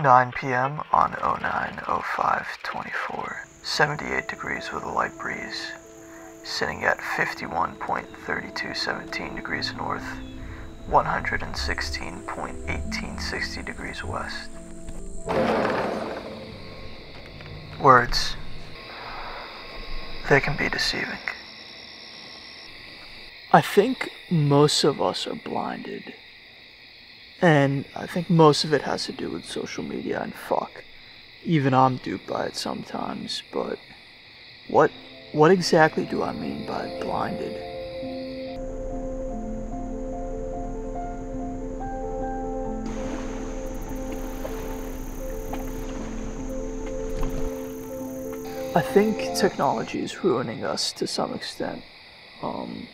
9 p.m. on 090524. 78 degrees with a light breeze. Sitting at 51.3217 degrees north. 116.1860 degrees west. Words. They can be deceiving. I think most of us are blinded. And I think most of it has to do with social media and fuck. Even I'm duped by it sometimes, but what what exactly do I mean by blinded? I think technology is ruining us to some extent. Um,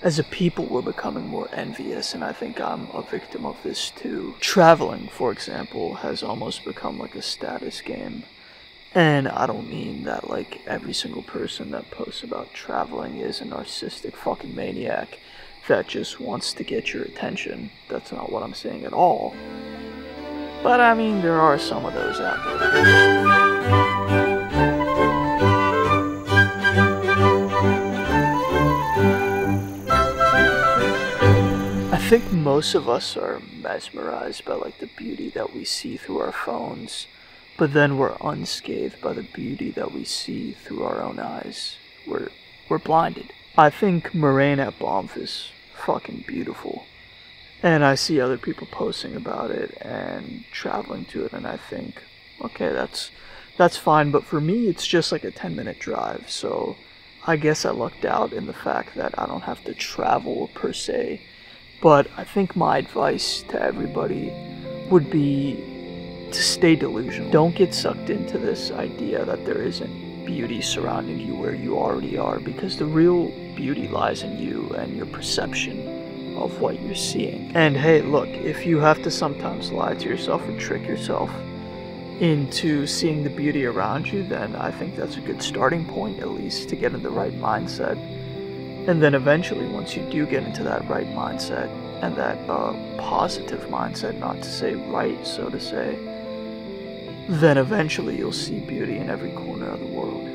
as a people, we're becoming more envious, and I think I'm a victim of this too. Traveling, for example, has almost become like a status game. And I don't mean that like every single person that posts about traveling is a narcissistic fucking maniac that just wants to get your attention. That's not what I'm saying at all. But I mean, there are some of those out there. Think most of us are mesmerized by like the beauty that we see through our phones, but then we're unscathed by the beauty that we see through our own eyes. We're we're blinded. I think Moraine at Banff is fucking beautiful. And I see other people posting about it and traveling to it and I think, okay, that's that's fine, but for me it's just like a 10 minute drive. So I guess I lucked out in the fact that I don't have to travel per se but I think my advice to everybody would be to stay delusional. Don't get sucked into this idea that there isn't beauty surrounding you where you already are, because the real beauty lies in you and your perception of what you're seeing. And hey, look, if you have to sometimes lie to yourself or trick yourself into seeing the beauty around you, then I think that's a good starting point, at least, to get in the right mindset and then eventually, once you do get into that right mindset and that uh, positive mindset, not to say right, so to say, then eventually you'll see beauty in every corner of the world.